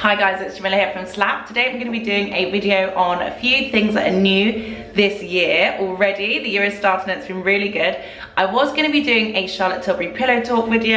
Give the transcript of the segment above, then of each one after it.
Hi guys, it's Jamila here from Slapp. Today I'm going to be doing a video on a few things that are new this year already. The year is starting, it's been really good. I was going to be doing a Charlotte Tilbury pillow talk video,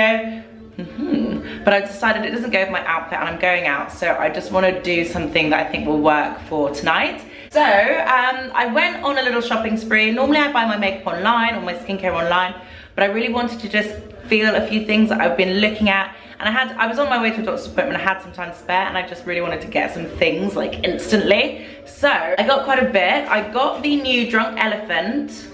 mm -hmm. but I decided it doesn't go with my outfit and I'm going out, so I just want to do something that I think will work for tonight. So, um, I went on a little shopping spree. Normally I buy my makeup online or my skincare online, but I really wanted to just feel a few things that I've been looking at and I had, I was on my way to a doctor's appointment, I had some time to spare and I just really wanted to get some things like instantly. So I got quite a bit. I got the new Drunk Elephant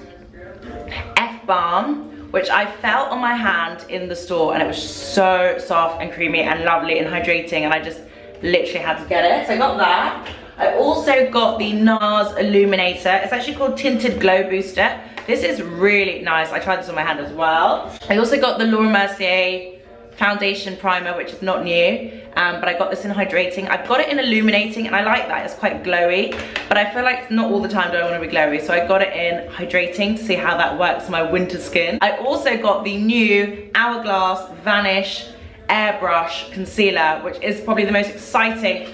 F-Balm which I felt on my hand in the store and it was so soft and creamy and lovely and hydrating and I just literally had to get it. So I got that. I also got the NARS Illuminator. It's actually called Tinted Glow Booster. This is really nice. I tried this on my hand as well. I also got the Laura Mercier foundation primer, which is not new, um, but I got this in hydrating. I've got it in illuminating, and I like that. It's quite glowy, but I feel like not all the time do I want to be glowy, so I got it in hydrating to see how that works on my winter skin. I also got the new Hourglass Vanish Airbrush Concealer, which is probably the most exciting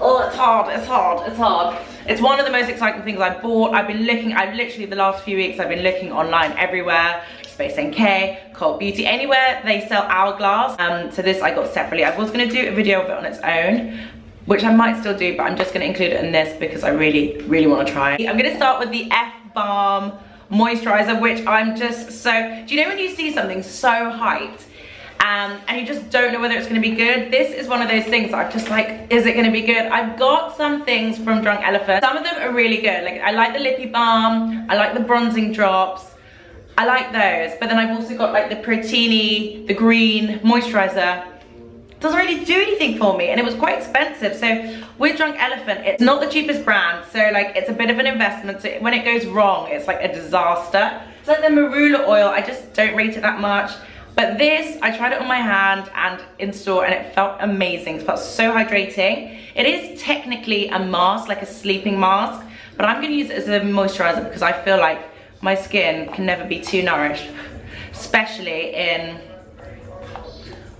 Oh, it's hard, it's hard, it's hard. It's one of the most exciting things I've bought. I've been looking, I've literally the last few weeks, I've been looking online everywhere. Space NK, Cult Beauty, anywhere they sell Hourglass. Um, so this I got separately. I was gonna do a video of it on its own, which I might still do, but I'm just gonna include it in this because I really, really wanna try it. I'm gonna start with the F-Balm moisturizer, which I'm just so, do you know when you see something so hyped um, and you just don't know whether it's gonna be good. This is one of those things I'm just like, is it gonna be good? I've got some things from Drunk Elephant. Some of them are really good. Like I like the Lippe Balm, I like the bronzing drops, I like those, but then I've also got like the Protini, the green moisturizer. Doesn't really do anything for me and it was quite expensive. So with Drunk Elephant, it's not the cheapest brand. So like it's a bit of an investment. So when it goes wrong, it's like a disaster. It's like the marula oil, I just don't rate it that much. But this, I tried it on my hand and in store and it felt amazing. It felt so hydrating. It is technically a mask, like a sleeping mask, but I'm gonna use it as a moisturizer because I feel like my skin can never be too nourished, especially in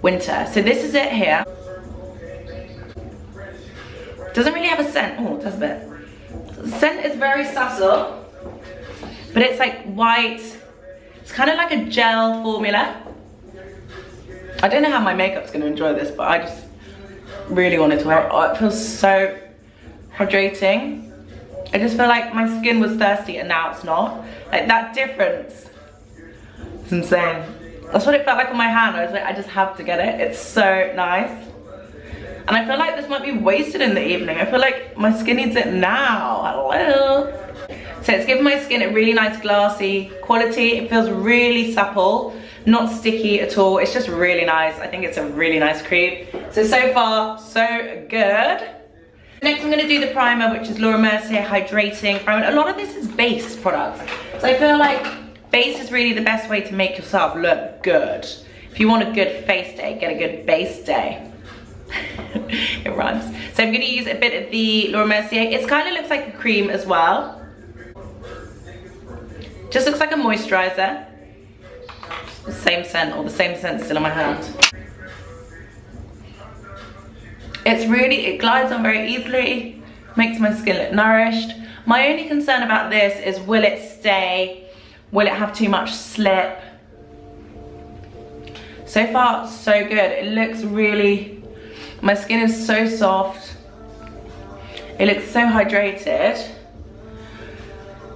winter. So this is it here. Doesn't really have a scent. Oh, it does a bit. The scent is very subtle, but it's like white. It's kind of like a gel formula. I don't know how my makeup's gonna enjoy this, but I just really wanted to wear it. Oh, it feels so hydrating. I just feel like my skin was thirsty and now it's not. Like that difference It's insane. That's what it felt like on my hand. I was like, I just have to get it. It's so nice. And I feel like this might be wasted in the evening. I feel like my skin needs it now. Hello. So it's giving my skin a really nice glassy quality. It feels really supple, not sticky at all. It's just really nice. I think it's a really nice cream. So, so far, so good. Next I'm gonna do the primer, which is Laura Mercier Hydrating Primer. A lot of this is base products. So I feel like base is really the best way to make yourself look good. If you want a good face day, get a good base day. it rhymes. So I'm gonna use a bit of the Laura Mercier. It kind of looks like a cream as well. Just looks like a moisturizer. Same scent, or the same scent still on my hand. It's really, it glides on very easily, makes my skin look nourished. My only concern about this is will it stay? Will it have too much slip? So far, so good. It looks really, my skin is so soft. It looks so hydrated.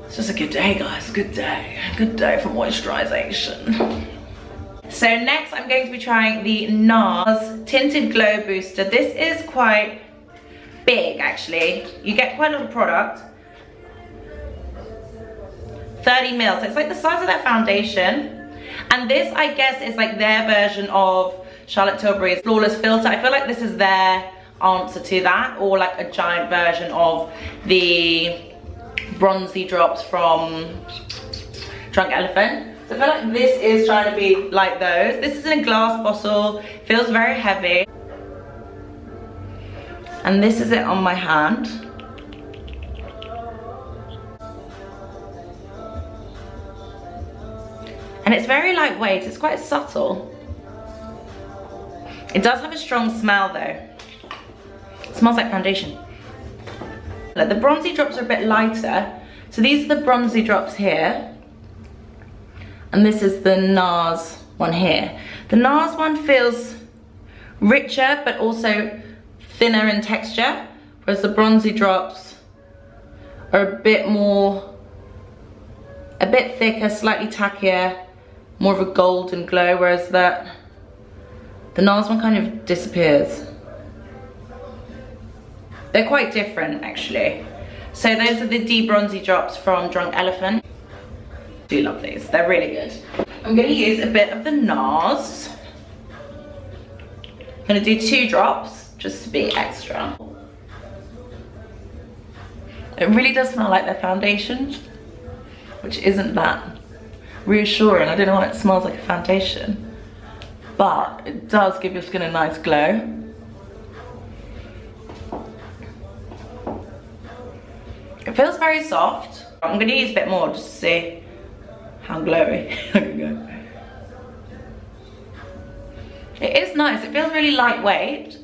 It's just a good day, guys, good day. Good day for moisturization. So next I'm going to be trying the NARS Tinted Glow Booster. This is quite big actually. You get quite a lot of product. 30 mils, so it's like the size of their foundation. And this I guess is like their version of Charlotte Tilbury's Flawless Filter. I feel like this is their answer to that or like a giant version of the bronzy drops from Drunk Elephant. So I feel like this is trying to be like those. This is in a glass bottle, feels very heavy. And this is it on my hand. And it's very lightweight, it's quite subtle. It does have a strong smell though. smells like foundation. Like the bronzy drops are a bit lighter. So these are the bronzy drops here. And this is the NARS one here. The NARS one feels richer, but also thinner in texture. Whereas the bronzy drops are a bit more, a bit thicker, slightly tackier, more of a golden glow, whereas that, the NARS one kind of disappears. They're quite different actually. So those are the D-Bronzi drops from Drunk Elephant. Do love these, they're really good. I'm gonna use a bit of the NARS. I'm gonna do two drops just to be extra. It really does smell like their foundation, which isn't that reassuring. I don't know why it smells like a foundation, but it does give your skin a nice glow. Feels very soft. I'm gonna use a bit more just to see how glowy I can go. It is nice, it feels really lightweight.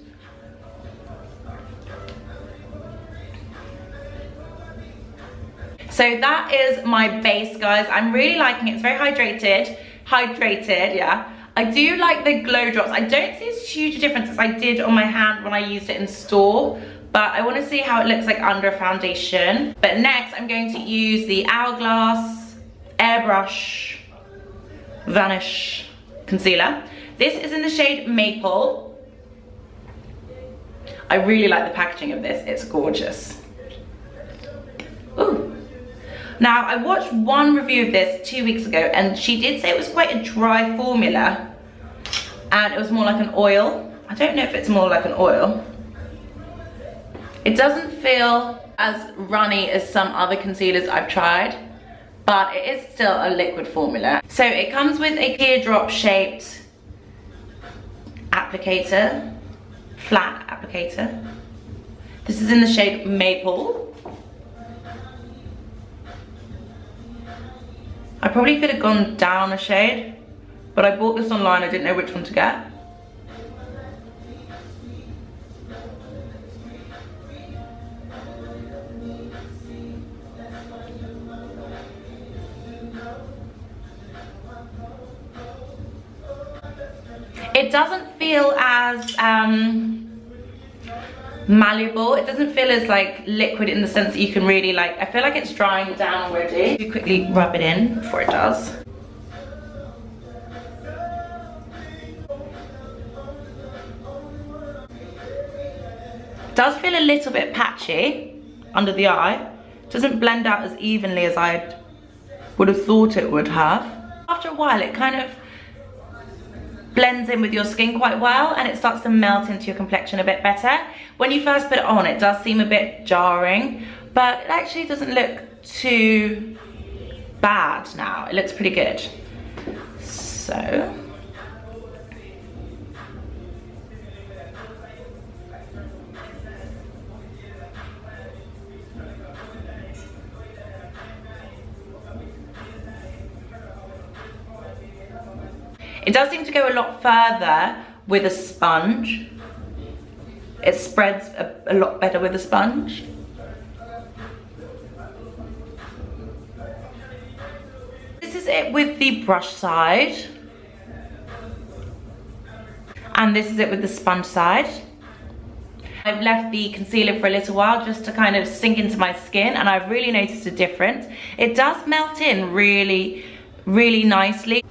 So that is my base, guys. I'm really liking it. It's very hydrated. Hydrated, yeah. I do like the glow drops. I don't see as huge a difference as I did on my hand when I used it in store but I wanna see how it looks like under a foundation. But next, I'm going to use the Hourglass Airbrush Vanish Concealer. This is in the shade Maple. I really like the packaging of this, it's gorgeous. Ooh. Now, I watched one review of this two weeks ago and she did say it was quite a dry formula and it was more like an oil. I don't know if it's more like an oil. It doesn't feel as runny as some other concealers I've tried, but it is still a liquid formula. So it comes with a teardrop shaped applicator, flat applicator. This is in the shade Maple. I probably could have gone down a shade, but I bought this online, I didn't know which one to get. It doesn't feel as um, malleable. It doesn't feel as like liquid in the sense that you can really like, I feel like it's drying down already. You quickly rub it in before it does. Does feel a little bit patchy under the eye. Doesn't blend out as evenly as I would have thought it would have. After a while, it kind of blends in with your skin quite well and it starts to melt into your complexion a bit better. When you first put it on, it does seem a bit jarring, but it actually doesn't look too bad now. It looks pretty good. So, It does seem to go a lot further with a sponge. It spreads a, a lot better with a sponge. This is it with the brush side. And this is it with the sponge side. I've left the concealer for a little while just to kind of sink into my skin and I've really noticed a difference. It does melt in really, really nicely.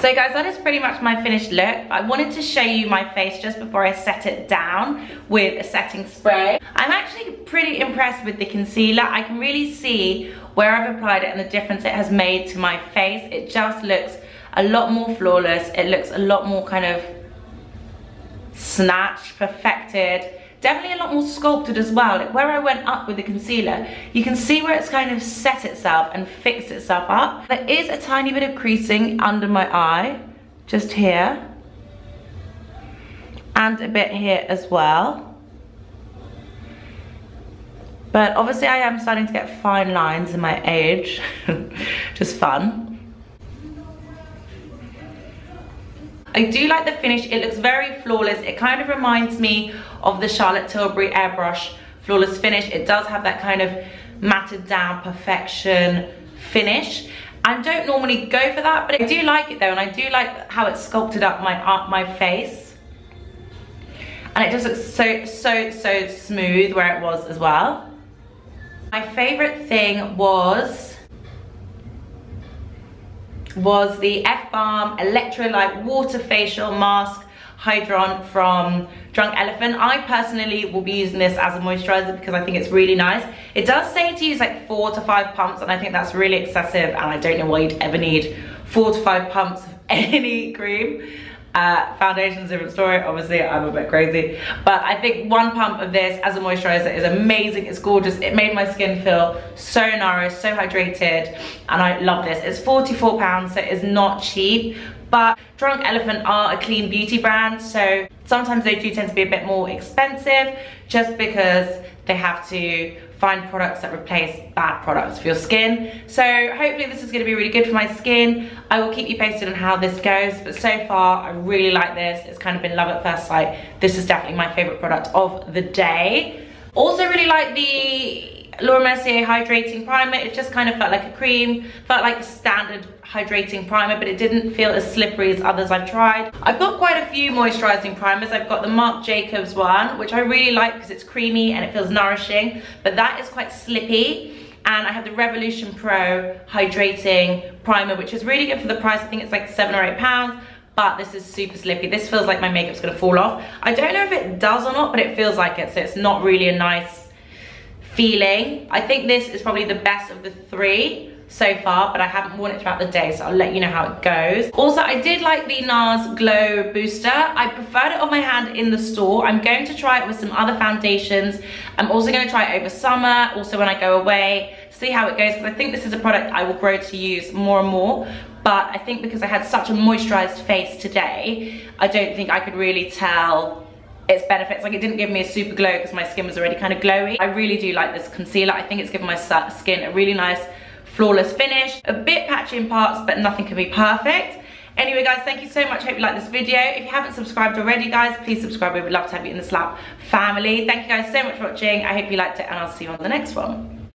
So guys, that is pretty much my finished look. I wanted to show you my face just before I set it down with a setting spray. I'm actually pretty impressed with the concealer. I can really see where I've applied it and the difference it has made to my face. It just looks a lot more flawless. It looks a lot more kind of snatched, perfected. Definitely a lot more sculpted as well. Like where I went up with the concealer, you can see where it's kind of set itself and fixed itself up. There is a tiny bit of creasing under my eye, just here. And a bit here as well. But obviously I am starting to get fine lines in my age, just fun. I do like the finish. It looks very flawless. It kind of reminds me of the Charlotte Tilbury Airbrush Flawless Finish. It does have that kind of matted down perfection finish. I don't normally go for that, but I do like it though, and I do like how it's sculpted up my, up my face. And it just looks so, so, so smooth where it was as well. My favorite thing was was the F Balm Electrolyte Water Facial Mask Hydron from Drunk Elephant. I personally will be using this as a moisturizer because I think it's really nice. It does say to use like four to five pumps and I think that's really excessive and I don't know why you'd ever need four to five pumps of any cream. Uh, foundation's a different story, obviously I'm a bit crazy. But I think one pump of this as a moisturizer is amazing, it's gorgeous. It made my skin feel so nourished, so hydrated, and I love this. It's 44 pounds, so it's not cheap, but Drunk Elephant are a clean beauty brand, so sometimes they do tend to be a bit more expensive just because they have to find products that replace bad products for your skin. So hopefully this is gonna be really good for my skin. I will keep you posted on how this goes, but so far I really like this. It's kind of been love at first sight. This is definitely my favorite product of the day. Also really like the Laura Mercier Hydrating Primer. It just kind of felt like a cream, felt like a standard hydrating primer, but it didn't feel as slippery as others I've tried. I've got quite a few moisturizing primers. I've got the Marc Jacobs one, which I really like because it's creamy and it feels nourishing, but that is quite slippy and I have the Revolution Pro Hydrating Primer, which is really good for the price. I think it's like seven or eight pounds, but this is super slippy. This feels like my makeup's gonna fall off. I don't know if it does or not, but it feels like it, so it's not really a nice feeling. I think this is probably the best of the three so far, but I haven't worn it throughout the day, so I'll let you know how it goes. Also, I did like the NARS Glow Booster. I preferred it on my hand in the store. I'm going to try it with some other foundations. I'm also gonna try it over summer, also when I go away, see how it goes, because I think this is a product I will grow to use more and more. But I think because I had such a moisturized face today, I don't think I could really tell its benefits. Like it didn't give me a super glow because my skin was already kind of glowy. I really do like this concealer. I think it's given my skin a really nice flawless finish. A bit patchy in parts, but nothing can be perfect. Anyway, guys, thank you so much. Hope you like this video. If you haven't subscribed already, guys, please subscribe. We would love to have you in the Slapp family. Thank you guys so much for watching. I hope you liked it, and I'll see you on the next one.